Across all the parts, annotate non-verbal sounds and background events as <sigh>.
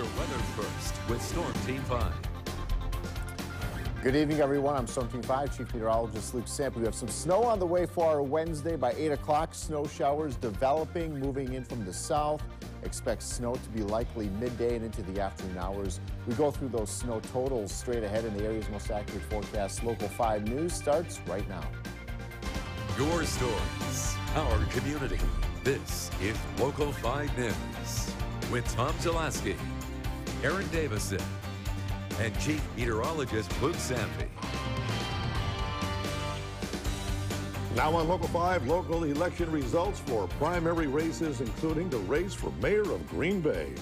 your weather first with Storm Team 5. Good evening, everyone. I'm Storm Team 5 Chief Meteorologist Luke Sampe. We have some snow on the way for our Wednesday by 8 o'clock. Snow showers developing, moving in from the south. Expect snow to be likely midday and into the afternoon hours. We go through those snow totals straight ahead in the area's most accurate forecast. Local 5 News starts right now. Your stories, our community. This is Local 5 News with Tom Zalaski, Erin Davisson, and Chief Meteorologist Luke Sampe. Now on Local 5, local election results for primary races, including the race for mayor of Green Bay.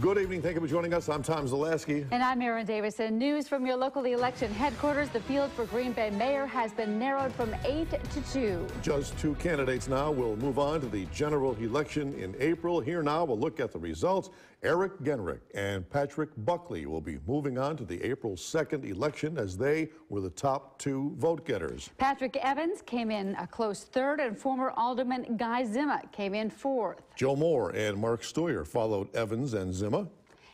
Good evening. Thank you for joining us. I'm Tom Zalaski. And I'm Erin Davisson. News from your local election headquarters. The field for Green Bay mayor has been narrowed from eight to two. Just two candidates now. We'll move on to the general election in April. Here now, we'll look at the results. Eric Genrich and Patrick Buckley will be moving on to the April 2nd election as they were the top two vote getters. Patrick Evans came in a close third, and former Alderman Guy Zima came in fourth. Joe Moore and Mark Stoyer followed Evans and Zima.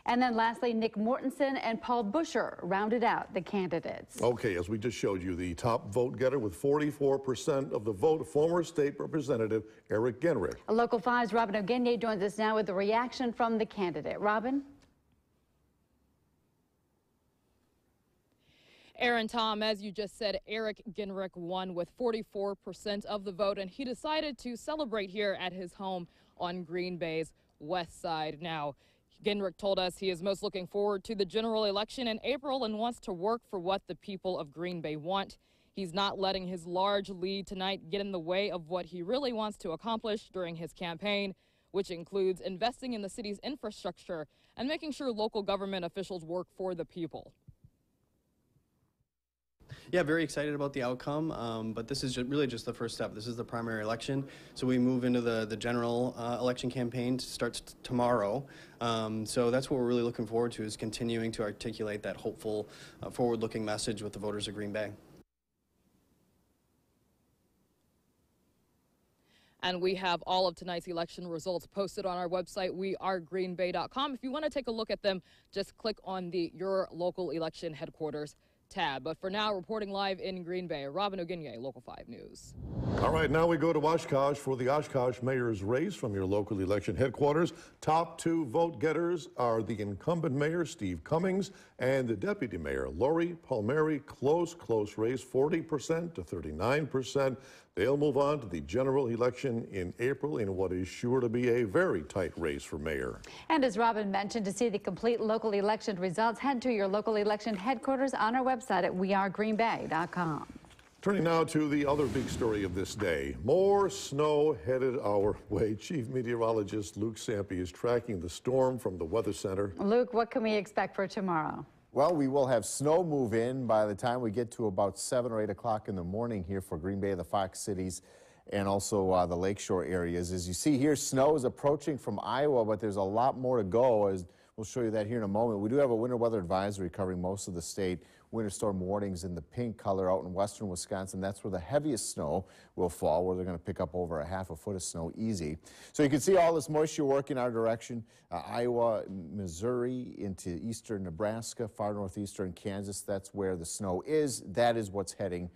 And then lastly, Nick Mortensen and Paul Busher rounded out the candidates. Okay, as we just showed you, the top vote getter with 44% of the vote, former state representative Eric Genrich. A Local 5's Robin Ogenye joins us now with the reaction from the candidate. Robin? Erin Tom, as you just said, Eric Genrich won with 44% of the vote, and he decided to celebrate here at his home on Green Bay's west side. Now, Genrich told us he is most looking forward to the general election in April and wants to work for what the people of Green Bay want. He's not letting his large lead tonight get in the way of what he really wants to accomplish during his campaign, which includes investing in the city's infrastructure and making sure local government officials work for the people. Yeah, very excited about the outcome, um, but this is ju- really just the first step. This is the primary election, so we move into the, the general uh, election campaign starts tomorrow. Um, so that's what we're really looking forward to is continuing to articulate that hopeful, uh, forward-looking message with the voters of Green Bay. And we have all of tonight's election results posted on our website, wearegreenbay.com. If you want to take a look at them, just click on the Your Local Election Headquarters tab. But for now, reporting live in Green Bay, Robin Ogunye, Local 5 News. All right, now we go to Oshkosh for the Oshkosh mayor's race from your local election headquarters. Top two vote getters are the incumbent mayor, Steve Cummings, and the deputy mayor, Lori Palmeri. Close, close race, 40% to 39%. They'll move on to the general election in April in what is sure to be a very tight race for mayor. And as Robin mentioned, to see the complete local election results, head to your local election headquarters on our website at wearegreenbay.com. Turning now to the other big story of this day. More snow headed our <laughs> way. Chief Meteorologist Luke Sampe is tracking the storm from the Weather Center. Luke, what can we expect for tomorrow? Well, we will have snow move in by the time we get to about 7 or 8 o'clock in the morning here for Green Bay, the Fox Cities, and also uh, the lakeshore areas. As you see here, snow is approaching from Iowa, but there's a lot more to go. As we'll show you that here in a moment. We do have a winter weather advisory covering most of the state. Winter storm warnings in the pink color out in western Wisconsin. That's where the heaviest snow will fall, where they're going to pick up over a half a foot of snow easy. So you can see all this moisture working our direction. Uh, Iowa, Missouri, into eastern Nebraska, far northeastern Kansas. That's where the snow is. That is what's heading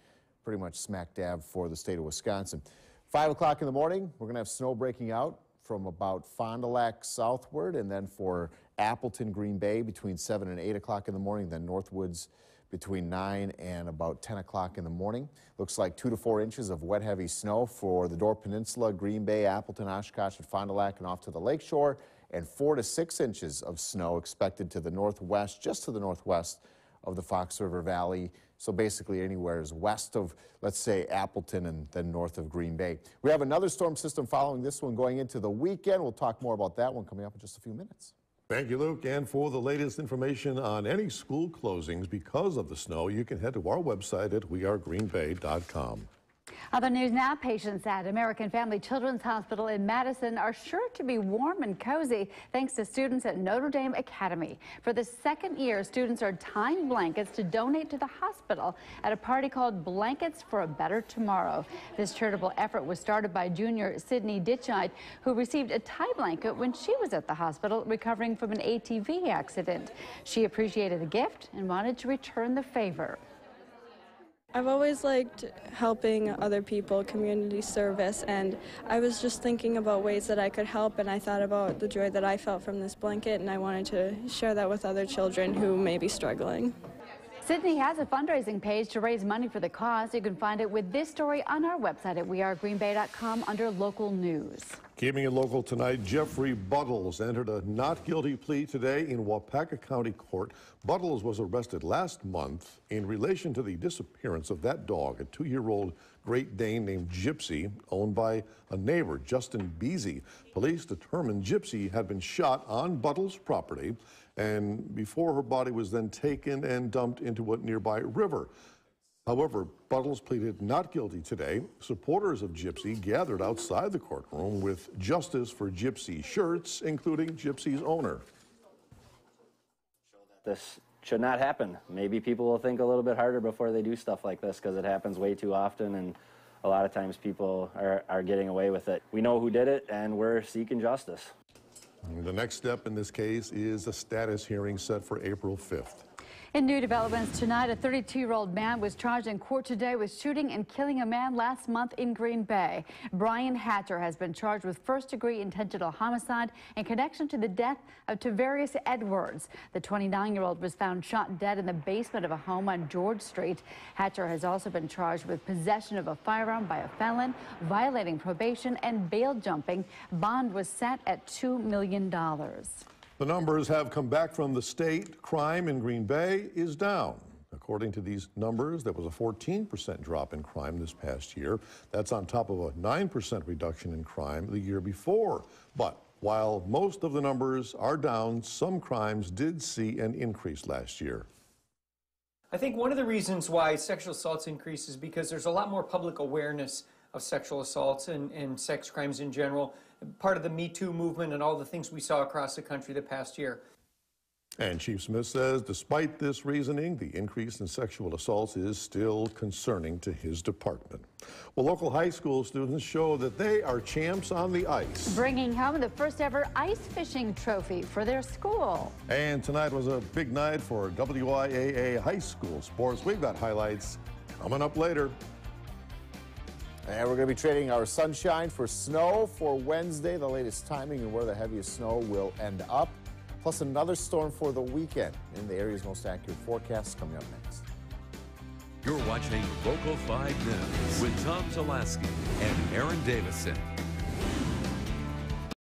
pretty much smack dab for the state of Wisconsin. Five o'clock in the morning, we're going to have snow breaking out from about Fond du Lac southward, and then for Appleton, Green Bay between 7 and 8 o'clock in the morning, then Northwoods between 9 and about 10 o'clock in the morning. Looks like 2 to 4 inches of wet, heavy snow for the Door Peninsula, Green Bay, Appleton, Oshkosh, and Fond du Lac, and off to the lakeshore, and 4 to 6 inches of snow expected to the northwest, just to the northwest of the Fox River Valley. So basically anywhere is west of, let's say, Appleton and then north of Green Bay. We have another storm system following this one going into the weekend. We'll talk more about that one coming up in just a few minutes. Thank you, Luke. And for the latest information on any school closings because of the snow, you can head to our website at wearegreenbay.com. Other news now, patients at American Family Children's Hospital in Madison are sure to be warm and cozy thanks to students at Notre Dame Academy. For the second year, students are tying blankets to donate to the hospital at a party called Blankets for a Better Tomorrow. This charitable effort was started by junior Sydney Ditchite, who received a tie blanket when she was at the hospital recovering from an ATV accident. She appreciated the gift and wanted to return the favor. I've always liked helping other people, community service, and I was just thinking about ways that I could help, and I thought about the joy that I felt from this blanket, and I wanted to share that with other children who may be struggling. Sydney has a fundraising page to raise money for the cause. You can find it with this story on our website at wearegreenbay.com under local news. Keeping it local tonight, Jeffrey Buttles entered a not guilty plea today in Waupaca County Court. Buttles was arrested last month in relation to the disappearance of that dog, a two-year-old Great Dane named Gypsy, owned by a neighbor, Justin Beasy. Police determined Gypsy had been shot on Buttles' property and before her body was then taken and dumped into a nearby river. However, Buttles pleaded not guilty today. Supporters of Gypsy gathered outside the courtroom with Justice for Gypsy shirts, including Gypsy's owner. This should not happen. Maybe people will think a little bit harder before they do stuff like this because it happens way too often and a lot of times people are, are getting away with it. We know who did it and we're seeking justice. The next step in this case is a status hearing set for April 5th. In new developments tonight, a 32-year-old man was charged in court today with shooting and killing a man last month in Green Bay. Brian Hatcher has been charged with first-degree intentional homicide in connection to the death of Tavarius Edwards. The 29-year-old was found shot dead in the basement of a home on George Street. Hatcher has also been charged with possession of a firearm by a felon, violating probation, and bail jumping. Bond was set at $2 million. The numbers have come back from the state. Crime in Green Bay is down. According to these numbers, there was a 14% drop in crime this past year. That's on top of a 9% reduction in crime the year before. But while most of the numbers are down, some crimes did see an increase last year. I think one of the reasons why sexual assaults increase is because there's a lot more public awareness of sexual assaults and, and sex crimes in general part of the Me Too movement and all the things we saw across the country the past year. And Chief Smith says despite this reasoning, the increase in sexual assaults is still concerning to his department. Well, local high school students show that they are champs on the ice. Bringing home the first ever ice fishing trophy for their school. And tonight was a big night for WIAA high school sports. We've got highlights coming up later. And we're going to be trading our sunshine for snow for Wednesday, the latest timing and where the heaviest snow will end up. Plus another storm for the weekend in the area's most accurate forecast coming up next. You're watching Local 5 News with Tom Zalaski and Erin Davisson.